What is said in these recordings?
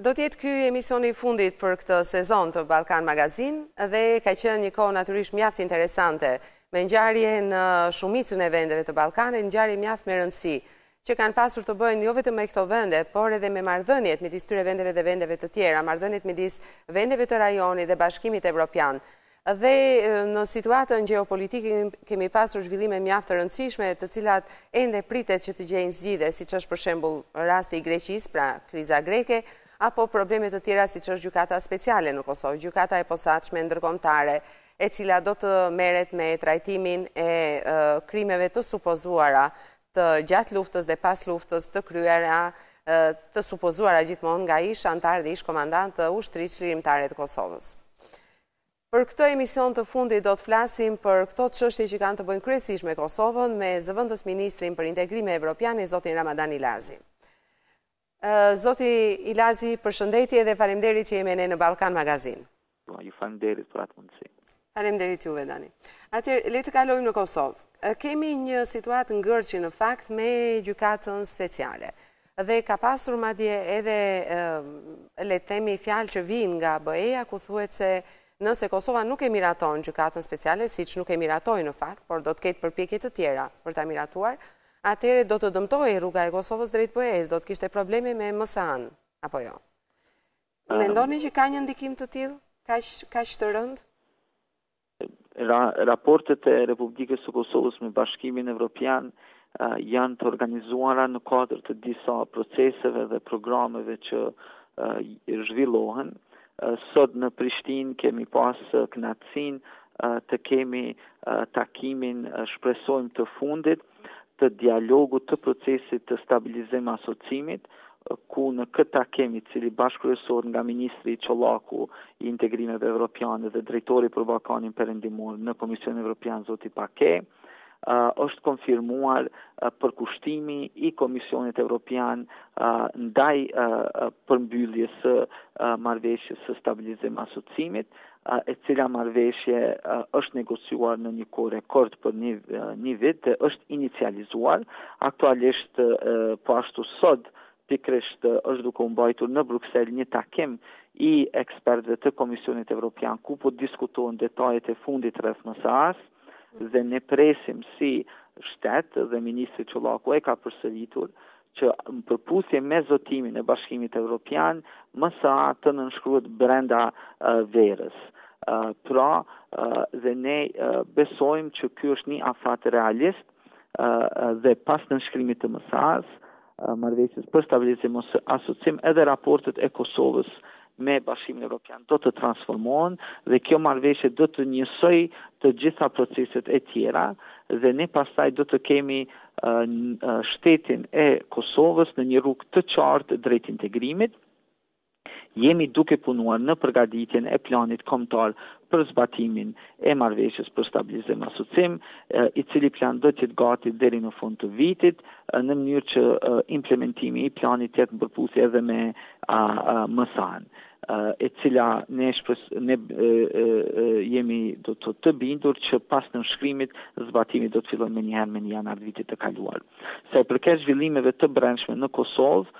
Do të jetë ky emisioni i fundit për këtë sezon të Ballkan Magazine dhe ka qenë një kohë natyrisht mjaft interesante me ngjarje në shumicën e vendeve të Ballkanit, ngjarje mjaft me rëndësi që kanë pasur të bëjnë jo vetëm me këto vende, por edhe me marrëdhëniet midis këtyre vendeve dhe vendeve të tjera, marrëdhëniet midis vendeve të rajonit dhe Bashkimit Evropian. Dhe në situatën gjeopolitike kemi pasur zhvillime mjaft të rëndësishme, të cilat ende pritet që të gjejnë zgjidhje, siç është për shembull rasti i Greqisë, pra kriza greke, apo probleme të tjera siç është gjykata speciale në Kosovë, gjykata e posaçme ndërkombëtare, e cila do të merret me trajtimin e krimeve të supozuara të gjatë luftës dhe pas luftës të kryera të supozuara gjithmonë nga ish anëtarë dhe ish komandantë të ushtrisë çlirimtare të Kosovës. Për këtë emision të fundit do të flasim për këto çështje që kanë të bëjnë kryesisht me Kosovën me zëvendës ministrin për integrime evropiane zotin Ramadan Ilazi. Zoti Ilazi, përshëndetje dhe faleminderit që jeni me ne në Ballkan Magazin. Po, ju faleminderit për atë mundësi. Faleminderit juve Dani. Atëherë le të kalojmë në Kosovë. Kemi një situatë ngërçi në fakt me gjykatën speciale. Dhe ka pasur madje edhe, le të themi, fjalë që vijnë nga BE-ja, ku thuhet se nëse Kosova nuk e miraton Gjykatën Speciale, siç nuk e miratoi në fakt, por do të ketë përpjekje të tjera për ta miratuar, atëherë do të dëmtohej rruga e Kosovës drejt BE-së, do të kishte probleme me MSA-në, apo jo? Mendoni që ka një ndikim të tillë, kaq të rëndë? Raportet e Republikës së Kosovës me Bashkimin Evropian janë të organizuara në kuadër të disa proceseve dhe programeve që zhvillohen. Sot në Prishtinë kemi pas kënaqësinë të kemi takimin shpresojmë të fundit të dialogut të procesit të stabilizim asocimit, ku në këtë takim i cili bashkëkryesohet nga Ministri Çollaku i Integrimeve Evropiane dhe Drejtori për Ballkanin Perëndimor në Komisionin Evropian Zoti Pake, është konfirmuar përkushtimi i Komisionit Evropian ndaj përmbylljes së marrëveshjes së stabilizim asocimit, e cila marrëveshje është negociuar në një kohë rekord për një, një vit dhe është inicializuar. Aktualisht, po ashtu sot, pikërisht është duke u mbajtur në Bruksel një takim i ekspertëve të Komisionit Evropian ku po diskutohen detajet e fundit rreth MSA-së dhe ne presim si shtet dhe ministri Çollaku e ka përsëritur që në përputhje me zotimin e Bashkimit Evropian, MSA të nënshkruhet brenda verës. Pra, dhe ne besojmë që ky është një afat realist dhe pas nënshkrimit të MSA-së, marrëveshjes për stabilizim asociim edhe raportet e Kosovës me Bashkimin Evropian do të transformohen dhe kjo marrëveshje do të njësojë të gjitha proceset e tjera dhe ne pastaj do të kemi shtetin e Kosovës në një rrugë të qartë drejt integrimit. Jemi duke punuar në përgatitjen e planit kombëtar për zbatimin e marrëveshjes për stabilizim asociim, i cili plan do të jetë gati deri në fund të vitit, në mënyrë që implementimi i planit të jetë në përputhje edhe me MSA-në, e cila ne shpres, ne jemi do të të bindur që pas nënshkrimit zbatimi do të fillojë menjëherë me një janar të vitit të kaluar. Sa i përket zhvillimeve të brendshme në Kosovë,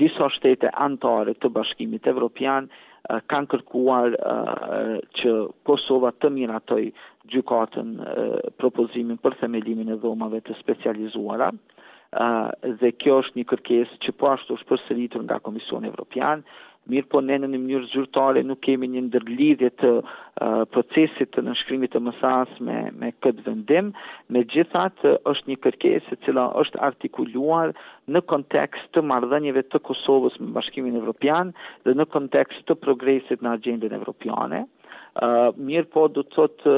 disa shtete anëtare të Bashkimit Evropian kanë kërkuar që Kosova të miratojë gjykatën propozimin për themelimin e dhomave të specializuara dhe kjo është një kërkesë që po ashtu është përsëritur nga Komisioni Evropian, mirëpo ne në një mënyrë zyrtare nuk kemi një ndërlidhje të uh, procesit të nënshkrimit të MSA-së me, me këtë vendim, megjithatë është një kërkesë e cila është artikuluar në kontekst të marrëdhënieve të Kosovës me Bashkimin Evropian dhe në kontekst të progresit në agjendën evropiane. Uh, mirëpo do të thotë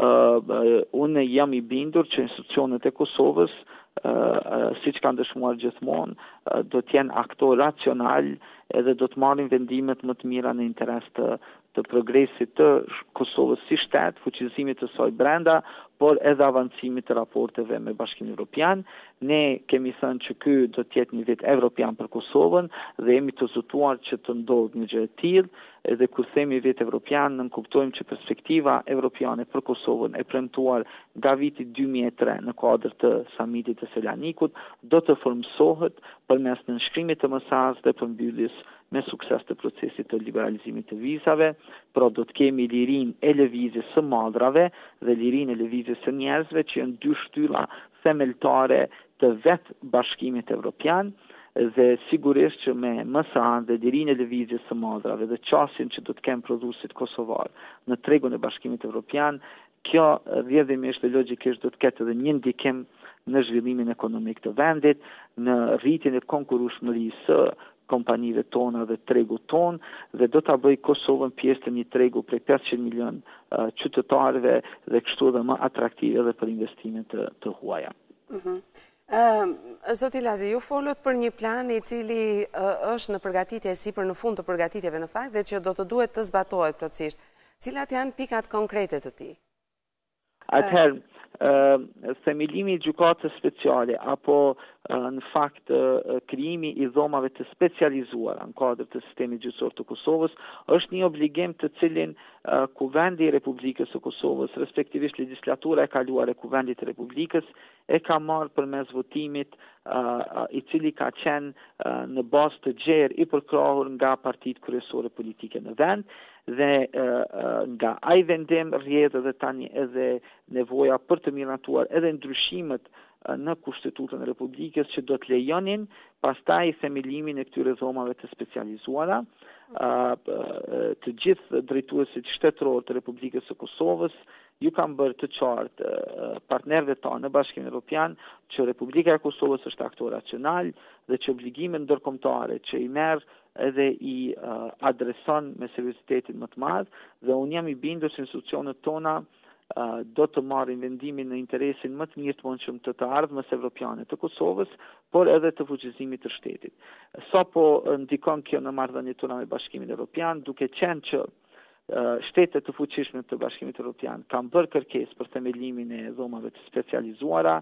uh, unë jam i bindur që institucionet e Kosovës uh, siç kanë dëshmuar gjithmonë uh, do të jenë aktorë racionalë edhe do të marrin vendimet më të mira në interes të të progresit të Kosovës si shtet, fuqizimit të saj brenda, por edhe avancimit të raporteve me Bashkimin Evropian. Ne kemi thënë që ky do të jetë një vit evropian për Kosovën dhe jemi të zotuar që të ndodhë një gjë e tillë. Edhe kur themi vit evropian, nënkuptojmë që perspektiva evropiane për Kosovën e premtuar nga viti 2003 në kuadër të Samitit të Selanikut do të formësohet përmes nënshkrimit të MSA-së dhe përmbylljes me sukses të procesit të liberalizimit të vizave, pra do të kemi lirinë e lëvizjes së mallrave dhe lirinë e lëvizjes së njerëzve që janë dy shtylla themeltare të vetë Bashkimit Evropian dhe sigurisht që me MSA-në dhe lirinë e lëvizjes së mallrave dhe qasjen që do të kenë prodhuesit kosovarë në tregun e Bashkimit Evropian Kjo rrjedhimisht dhe logjikisht do të ketë edhe një ndikim në zhvillimin ekonomik të vendit, në rritjen e konkurrueshmërisë së kompanive tona dhe tregut tonë dhe do ta bëjë Kosovën pjesë të një tregu prej pesëqind milionë qytetarëve dhe kështu edhe më atraktive edhe për investime të të huaja. Zoti Lazi, ju folët për një plan i cili është në përgatitje sipër në fund të përgatitjeve në fakt dhe që do të duhet të zbatohet plotësisht. Cilat janë pikat konkrete të tij? Atëherë, themelimi i gjykatës speciale, apo në fakt krijimi i dhomave të specializuara në kuadër të sistemit gjyqësor të Kosovës është një obligim të cilin Kuvendi i Republikës së Kosovës, respektivisht legjislatura e kaluar e Kuvendit të Republikës, e ka marrë përmes votimit i cili ka qenë në bazë të gjerë i përkrahur nga partitë kryesore politike në vend dhe nga ai vendim rrjedh edhe tani edhe nevoja për të miratuar edhe ndryshimet në Kushtetutën e Republikës që do të lejonin pastaj themelimin e këtyre dhomave të specializuara të gjithë drejtuesit shtetërorë të Republikës së Kosovës Ua kanë bërë të qartë partnerëve tanë në Bashkimin Evropian që Republika e Kosovës është aktor racional dhe që obligimet ndërkombëtare që i merr edhe i adreson me seriozitetin më të madh dhe unë jam i bindur se institucionet tona do të marrin vendimin në interesin më të mirë të mundshëm të të ardhmës evropiane të Kosovës, por edhe të fuqizimit të shtetit. Sa po ndikon kjo në marrëdhëniet tona me Bashkimin Evropian, duke qenë që shtete të fuqishme të Bashkimit Europian kanë bërë kërkesë për themelimin e dhomave të specializuara,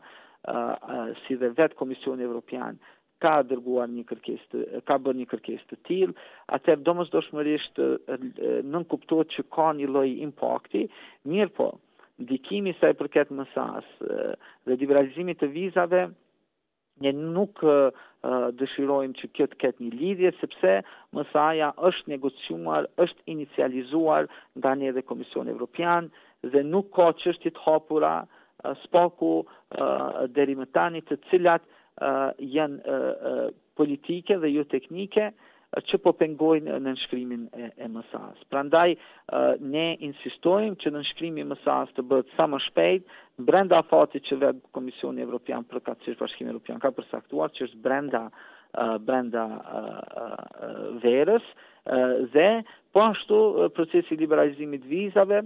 si dhe vetë Komisioni Evropian ka dërguar një kërkesë të ka bërë një kërkesë të tillë, atëherë domosdoshmërisht nënkuptohet që ka një lloj impakti, mirëpo, ndikimi sa i përket MSA-së dhe liberalizimit të vizave Ne nuk dëshirojmë që kjo të ketë një lidhje, sepse MSA-ja është negociuar, është inicializuar nga ne dhe Komisioni Evropian dhe nuk ka çështje të hapura së paku deri më tani të cilat janë politike dhe jo teknike, që po pengojnë nënshkrimin e MSA-së. Prandaj, ne insistojmë që nënshkrimi i MSA-së të bëhet sa më shpejt, brenda afatit që vetë Komisioni Evropian, përkatësisht Bashkimi Evropian, ka përcaktuar që është brenda brenda verës dhe po ashtu procesi i liberalizimit të vizave,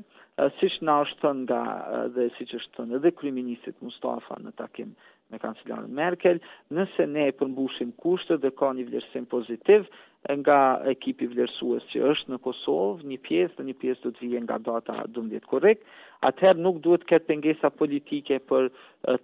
siç na është thënë ne dhe siç është thënë edhe kryeministrit Mustafa në takim me kancelaren Merkel, nëse ne përmbushim kushtet dhe ka një vlerësim pozitiv nga ekipi vlerësues që është në Kosovë, një pjesë dhe një pjesë do të vijë nga data 12 korrik, atëherë nuk duhet të ketë pengesa politike për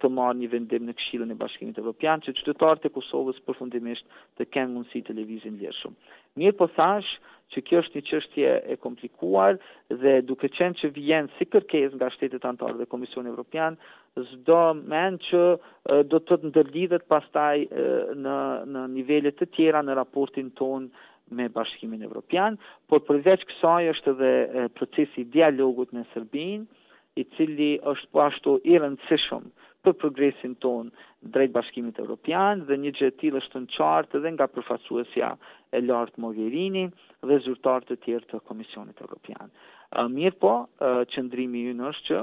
të marrë një vendim në Këshillin e Bashkimit Evropian, që qytetarët e Kosovës përfundimisht të kenë mundësi të lëvizin lirshëm. Mirëpo thashë, që kjo është një çështje e komplikuar dhe duke qenë që vjen si kërkesë nga shtetet anëtare dhe Komisioni Evropian, s'do mend që do të ndërlidhet pastaj në në nivelet të tjera në raportin tonë me Bashkimin Evropian, por përveç kësaj është edhe procesi i dialogut me Serbinë, i cili është po ashtu i rëndësishëm për progresin tonë drejt Bashkimit Evropian dhe një gjë e tillë është në qartë edhe nga përfaqësuesja e lartë Mogherini dhe zyrtarë të tjerë të Komisionit Evropian. Mirëpo, qëndrimi ynë është që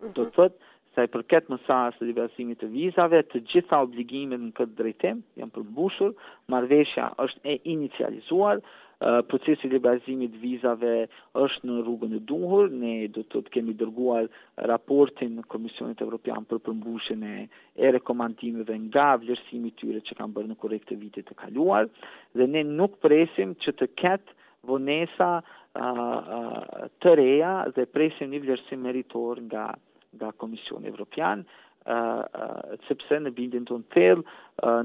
Do të thotë, sa i përket MSA-së dhe liberalizimit të vizave, të gjitha obligimet në këtë drejtim janë përmbushur, marrëveshja është e inicializuar, procesi i liberalizimit të vizave është në rrugën e duhur, ne do të thotë kemi dërguar raportin Komisionit Evropian për përmbushjen e, e rekomandimeve nga vlerësimi i tyre që kanë bërë në korrik të vitit të kaluar dhe ne nuk presim që të ketë Vonesa të reja dhe presim një vlerësim meritor nga nga Komisioni Evropian, sepse në bindjen tonë thellë,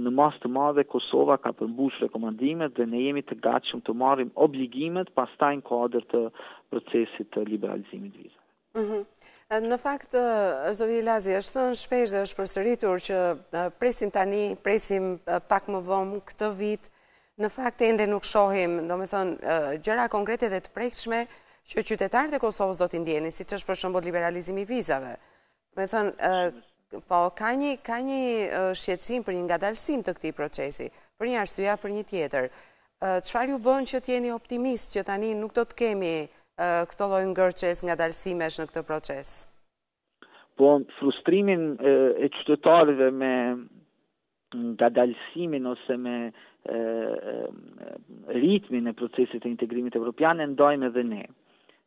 në masë të madhe Kosova ka përmbush rekomandimet dhe ne jemi të gatshëm të marrim obligimet pastaj në kuadër të procesit të liberalizimit të vizave. Mhm. Në fakt, Zoti Ilazi, është thënë shpesh dhe është përsëritur që presim tani, presim pak më vonë këtë vit, në fakt ende nuk shohim, domethënë, gjëra konkrete dhe të prekshme që qytetarët e Kosovës do t'i ndjejnë, siç është për shembull liberalizimi i vizave. Domethënë, Po, ka një, ka një shqetësim për një ngadalësim të këtij procesi, për një arsye a për një tjetër. Çfarë ju bën që të jeni optimist që tani nuk do të kemi këto lloj ngërçesh, ngadalësimesh në këtë proces? Po, frustrimin e qytetarëve me ngadalësimin ose me e, ritmin e procesit të integrimit evropian e ndajmë edhe ne.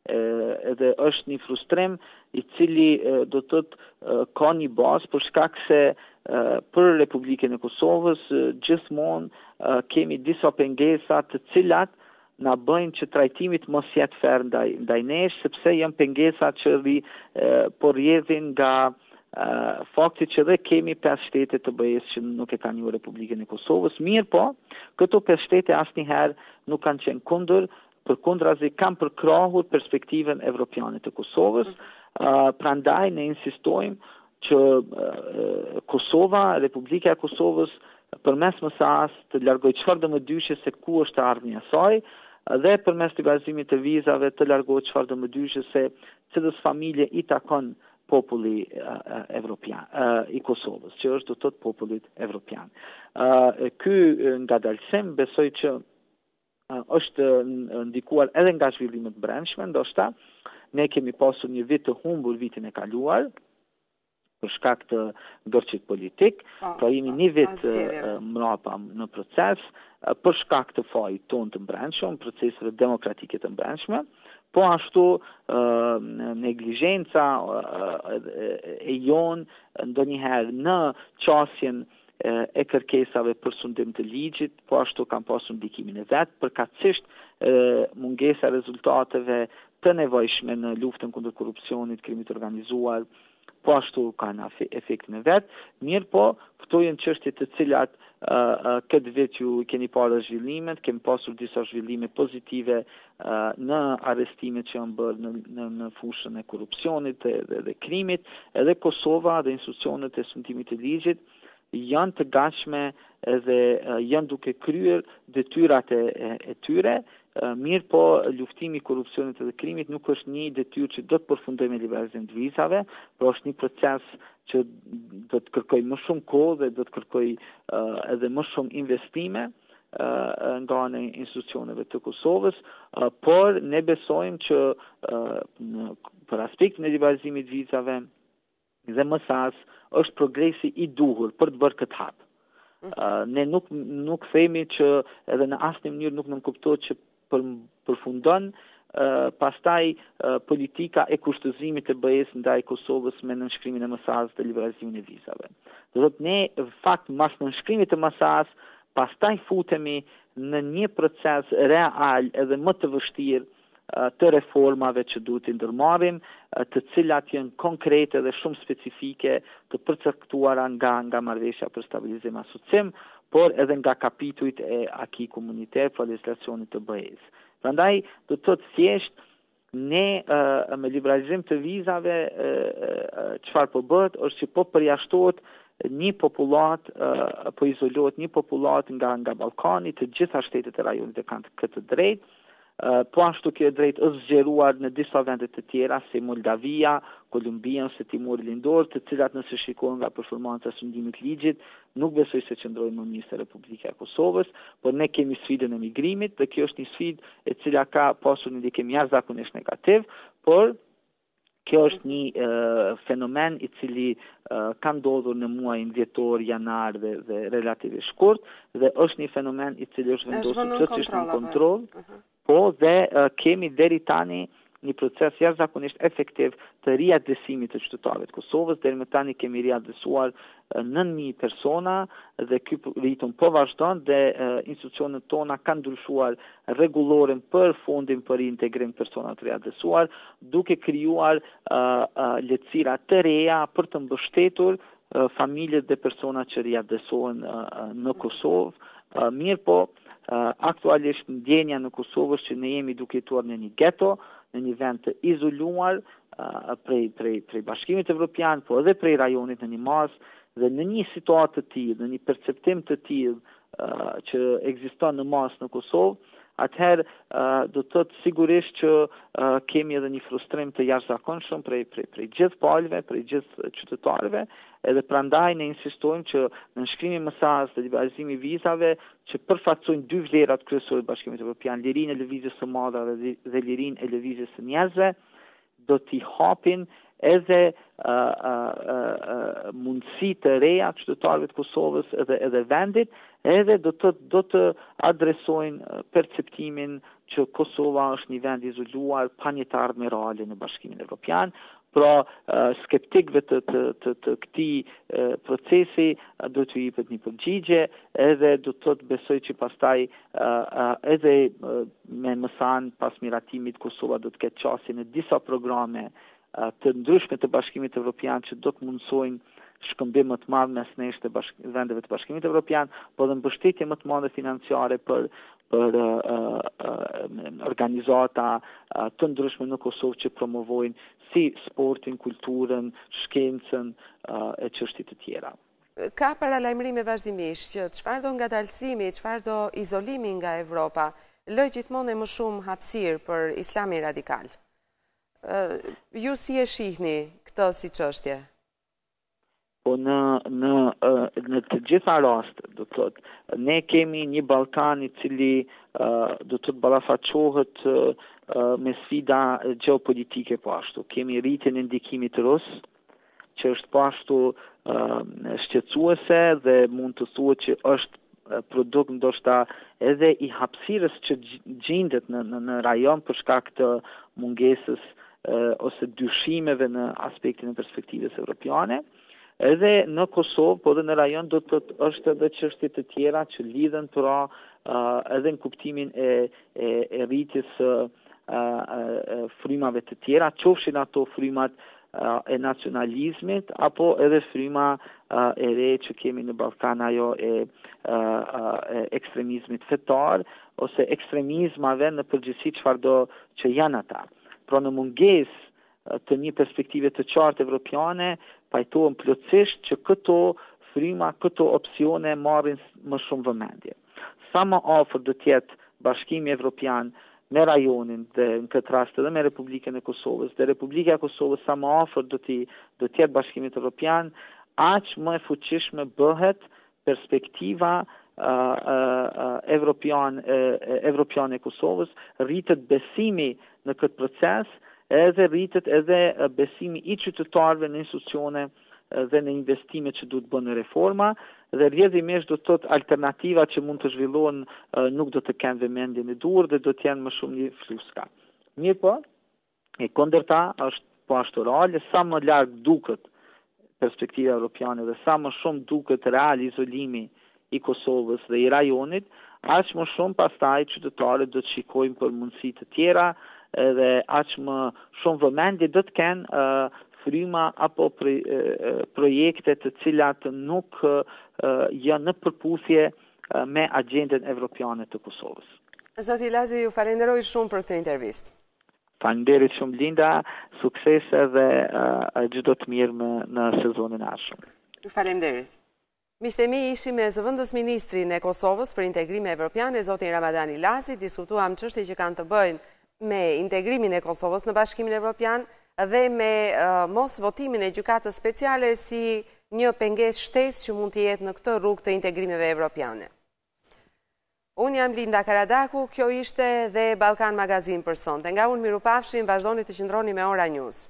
E, edhe është një frustrim i cili e, do të thotë ka një bazë për shkak se e, për Republikën e Kosovës gjithmonë kemi disa pengesa të cilat na bëjnë që trajtimi të mos jetë fer ndaj ndaj nesh, sepse janë pengesa që rri, po rrjedhin nga fakti që edhe kemi pesë shtete të BE-së që nuk e kanë njohë Republikën e Kosovës, mirëpo, këto pesë shtete asnjëherë nuk kanë qenë kundër, përkundrazi kanë përkrahur perspektivën evropiane të Kosovës, mhm. prandaj ne insistojmë që Kosova, Republika e Kosovës, përmes MSA-së të largojë çfarëdo mëdyshje se ku është e ardhmja e saj, dhe përmes liberalizimit të vizave të largojë çfarëdo mëdyshje se cilës familje i takon populli evropian, i Kosovës, që është do të thotë popullit evropian. Ky ngadalësim, besoj që është ndikuar edhe nga zhvillimet brendshme, ndoshta ne kemi pasur një vit të humbur vitin e kaluar, për shkak të ngërçit politik, po, pra jemi po, një vit mrapa në proces, për shkak të fajit tonë të brendshëm, proceseve demokratike të brendshme, po ashtu neglizhenca e jonë ndonjëherë në qasjen e kërkesave për sundim të ligjit, po ashtu kanë pasur ndikimin e vet, përkatësisht mungesa e rezultateve të nevojshme në luftën kundër korrupsionit, krimit të organizuar, po ashtu kanë efektin e vet, mirëpo këto janë çështje të cilat këtë vit ju keni parë zhvillimet, kemi pasur disa zhvillime pozitive në arrestimet që janë bërë në, në, në fushën e korrupsionit dhe, dhe, dhe krimit, edhe Kosova dhe institucionet e sundimit të ligjit janë të gatshme dhe janë duke kryer detyrat e, e, e tyre, mirëpo luftimi i korrupsionit dhe krimit nuk është një detyrë që do të përfundojë me liberalizim të vizave, por është një proces që do të kërkojë më shumë kohë dhe do të kërkojë uh, edhe më shumë investime, nga ana e institucioneve të Kosovës, por ne besojmë që për aspektin e liberalizimit të vizave dhe MSA-së është progresi i duhur për të bërë këtë hap. Mhm. Ne nuk nuk themi që edhe në asnjë mënyrë nuk nënkuptohet që përfundon pastaj politika e kushtëzimit të BE-së ndaj Kosovës me nënshkrimin e MSA-së dhe liberalizimin e vizave. Do të thotë në fakt mas nënshkrimit të MSA-së, pastaj futemi në një proces real edhe më të vështirë të reformave që duhet t'i ndërmarrim, të cilat janë konkrete dhe shumë specifike të përcaktuara nga nga marrëveshja për stabilizim asociim, por edhe nga kapitujt e acquis communautaire pra legjislacionit të BE-së. Prandaj do të thotë thjesht ne me liberalizim të vizave çfarë po bëhet është që po përjashtohet një popullatë po izolohet një popullatë nga nga Ballkani, të gjitha shtetet e rajonit e kanë këtë të drejtë Po ashtu kjo e drejtë është zgjeruar në disa vende të tjera si Moldavia, Kolumbia ose Timori Lindor, të cilat nëse shikohen nga performanca e sundimit të ligjit, nuk besoj se qëndrojnë më mirë se Republika e Kosovës, por ne kemi sfidën e migrimit dhe kjo është një sfidë e cila ka pasur një ndikim jashtëzakonisht negativ, por Kjo është një fenomen i cili ka ndodhur në muajin dhjetor, janar dhe dhe relativisht shkurt dhe është një fenomen i cili është vendosur plotësisht në kontroll. Po dhe kemi deri tani një proces jashtëzakonisht efektiv të riatdhesimit të qytetarëve të Kosovës. Deri më tani kemi riatdhesuar 9.000 persona dhe ky ritum po vazhdon dhe institucionet tona kanë ndryshuar rregulloren për fondin për integrim persona të riatdhesuar, duke krijuar lehtësira të reja për të mbështetur familjet dhe personat që riatdhesohen në Kosovë. Mirëpo, aktualisht ndjenja në Kosovë është që ne jemi duke jetuar në një geto, në një vend të izoluar, prej, prej, prej bashkimit evropian, po edhe prej rajonit në një masë, dhe në një situatë të tillë, në një perceptim të tillë që ekziston në masë në Kosovë, atëherë do të thotë sigurisht që kemi edhe një frustrim të jashtëzakonshëm prej prej prej gjithë palëve, prej gjithë qytetarëve, edhe prandaj ne insistojmë që nënshkrimi i MSA-së dhe liberalizimi i vizave që përfaqësojnë dy vlerat kryesore të Bashkimit Evropian, lirinë e lëvizjes së mallrave dhe, dhe lirinë e lëvizjes së njerëzve, do t'i hapin edhe mundësi të reja qytetarëve të Kosovës edhe edhe vendit, edhe do të do të adresojnë perceptimin që Kosova është një vend i izoluar pa një të ardhme reale në Bashkimin Evropian, pra skeptikëve të të të, të këtij procesi do t'u jepet një përgjigje, edhe do të thotë besoj që pastaj Edhe me MSA-në pas miratimit Kosova do të ketë qasje në disa programe të ndryshme të Bashkimit Evropian që do të mundësojnë shkëmbim më të madh mes nesh të bashk... vendeve të Bashkimit Evropian, po edhe mbështetje më të madhe financiare për për uh, uh, organizata uh, të ndryshme në Kosovë që promovojnë si sportin, kulturën, shkencën uh, e çështje të tjera. Ka paralajmërime vazhdimisht që çfarëdo ngadalësimi, çfarëdo izolimi nga Evropa, lë gjithmonë e më shumë hapësirë për Islamin radikal. Ju si e shihni këtë si çështje? Po në në në të gjitha rastet, do të thotë, ne kemi një Ballkan i cili do të thotë ballafaqohet me sfida gjeopolitike po ashtu. Kemi rritjen e ndikimit rus, që është po ashtu shqetësuese dhe mund të thuhet që është produkt ndoshta edhe i hapësirës që gjendet në në, në rajon për shkak të mungesës ose dyshimeve në aspektin e perspektivës evropiane edhe në Kosovë, po edhe në rajon do të thotë edhe çështje të tjera që lidhen pra edhe në kuptimin e e, e rritjes së frymave të tjera, qofshin ato frymat e nacionalizmit apo edhe fryma e re që kemi në Ballkan ajo e, e ekstremizmit fetar ose ekstremizmave në përgjithësi çfarëdo që janë ata. Pra në mungesë të një perspektive të qartë evropiane, pajtohem plotësisht që këto fryma, këto opsione marrin më shumë vëmendje. sa më afër do të jetë Bashkimi Evropian me rajonin dhe në këtë rast edhe me Republikën e Kosovës dhe Republika e Kosovës sa më afër do të do të jetë Bashkimit Evropian, aq më e fuqishme bëhet perspektiva evropian evropiane e Kosovës, rritet besimi në këtë proces edhe rritet edhe besimi i qytetarëve në institucione dhe në investimet që duhet të bëhen në reforma dhe rrjedhimisht do të thotë alternativa që mund të zhvillohen nuk do të kenë vëmendjen e duhur dhe do të jenë më shumë një fluska. Mirëpo, e kundërta është po ashtu reale, sa më larg duket perspektiva europiane dhe sa më shumë duket real izolimi i Kosovës dhe i rajonit, aq më shumë pastaj qytetarët do të shikojnë për mundësi të tjera dhe aq më shumë vëmendje do të kenë fryma apo projekte të cilat nuk janë në përputhje me agjendën evropiane të Kosovës. Zoti Ilazi, ju falenderoj shumë për këtë intervistë. Faleminderit shumë Linda, suksese dhe çdo të mirë në sezonin e ardhshëm. Ju faleminderit. Miqtë e mi, ishim me zëvendësministrin e Kosovës për Integrime Evropiane, zotin Ramadan Ilazi, diskutuam çështje që kanë të bëjnë me integrimin e Kosovës në Bashkimin Evropian dhe me mosvotimin e gjykatës speciale si një pengesë shtesë që mund të jetë në këtë rrugë të integrimeve evropiane. Unë jam Linda Karadaku, kjo ishte dhe Balkan Magazine për sonte. Nga unë mirupafshim, vazhdoni të qëndroni me Ora News.